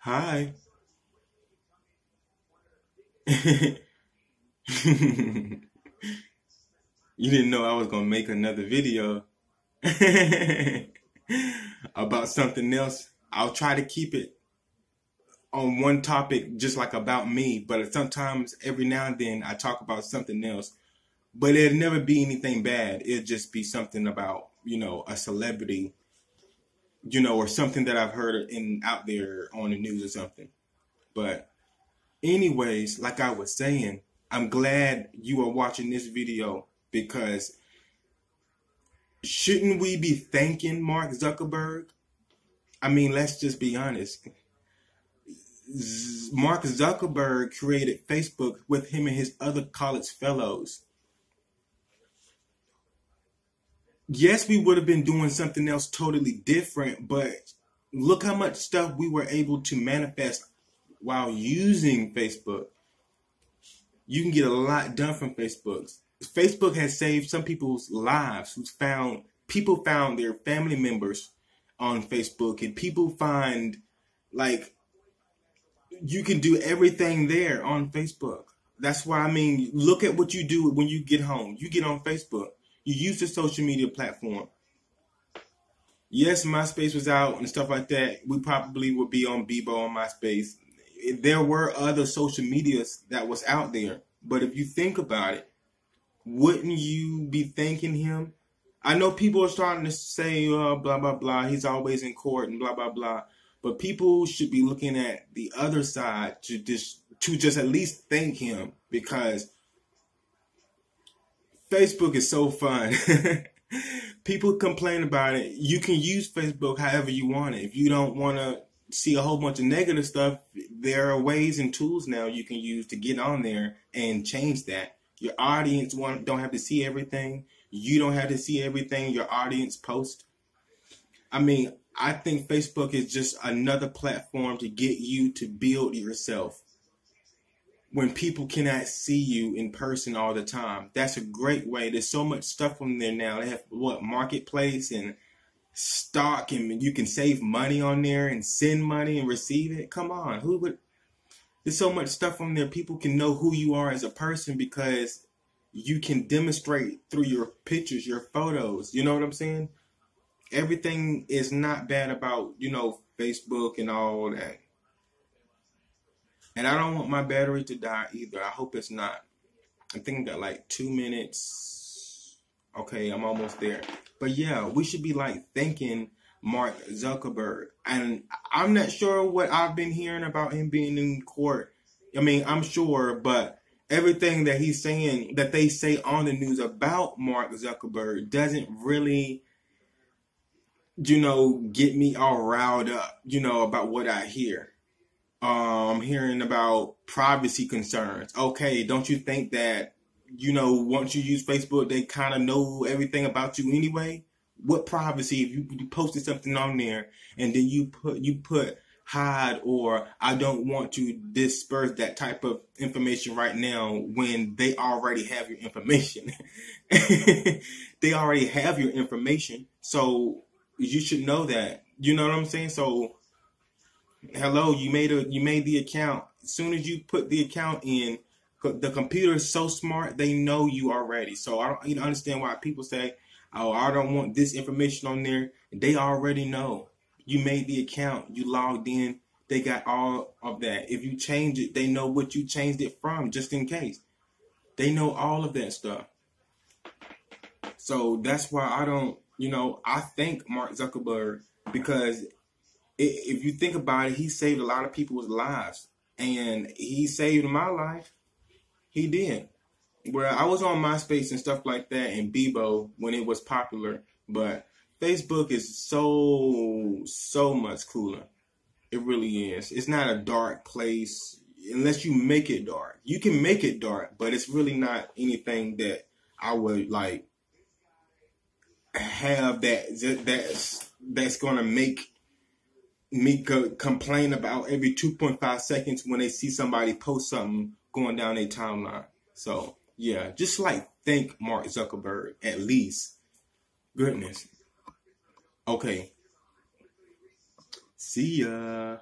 Hi. you didn't know I was gonna make another video about something else. I'll try to keep it on one topic, just like about me. But sometimes, every now and then, I talk about something else. But it'll never be anything bad. It'll just be something about you know a celebrity, you know, or something that I've heard in out there on the news or something. But anyways, like I was saying, I'm glad you are watching this video because shouldn't we be thanking Mark Zuckerberg? I mean, let's just be honest. Mark Zuckerberg created Facebook with him and his other college fellows. Yes, we would have been doing something else totally different, but look how much stuff we were able to manifest while using Facebook. You can get a lot done from Facebook. Facebook has saved some people's lives who's found people found their family members on Facebook and people find like you can do everything there on Facebook. That's why I mean, look at what you do when you get home. You get on Facebook. You use the social media platform. Yes, MySpace was out and stuff like that. We probably would be on Bebo on MySpace. There were other social medias that was out there. But if you think about it, wouldn't you be thanking him? I know people are starting to say, uh, blah, blah, blah, he's always in court and blah, blah, blah. But people should be looking at the other side to just to just at least thank him because Facebook is so fun. people complain about it. You can use Facebook however you want it. If you don't want to see a whole bunch of negative stuff, there are ways and tools now you can use to get on there and change that. Your audience want, don't have to see everything. You don't have to see everything your audience post. I mean, I think Facebook is just another platform to get you to build yourself. When people cannot see you in person all the time, that's a great way. There's so much stuff on there now. They have what marketplace and stock and you can save money on there and send money and receive it. Come on, who would? There's so much stuff on there. People can know who you are as a person because you can demonstrate through your pictures, your photos. You know what I'm saying? Everything is not bad about, you know, Facebook and all that. And I don't want my battery to die either. I hope it's not. I think I got like two minutes. Okay, I'm almost there. But yeah, we should be like thanking Mark Zuckerberg. And I'm not sure what I've been hearing about him being in court. I mean, I'm sure, but everything that he's saying, that they say on the news about Mark Zuckerberg doesn't really, you know, get me all riled up, you know, about what I hear. Um, hearing about privacy concerns. Okay, don't you think that you know, once you use Facebook, they kind of know everything about you anyway. What privacy if you, you posted something on there and then you put you put hide or I don't want to disperse that type of information right now when they already have your information. they already have your information. So you should know that. You know what I'm saying? So hello, you made a you made the account. As soon as you put the account in, the computer is so smart they know you already. So i don't you know, understand why people say oh i don't want this information on there. They already know. You made the account you logged in they got all of that. If you change it they know what you changed it from just in case. They know all of that stuff. So that's why i don't you know i thank mark zuckerberg because if you think about it he saved a lot of people's lives and he saved my life he did. Where I was on MySpace and stuff like that and Bebo when it was popular, but Facebook is so so much cooler. It really is. It's not a dark place unless you make it dark. You can make it dark, but it's really not anything that I would like have that that's that's gonna make me complain about every 2.5 seconds when they see somebody post something going down a timeline. So yeah, just like thank Mark Zuckerberg at least. Goodness. Okay. See ya.